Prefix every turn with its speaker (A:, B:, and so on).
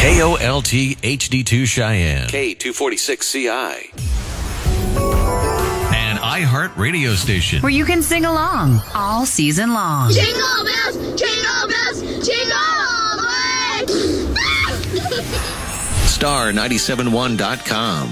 A: KOLT HD2 Cheyenne.
B: K246CI.
A: An iHeart radio station.
C: where you can sing along all season long.
D: Jingle bells, jingle bells, jingle all the way.
B: Star971.com.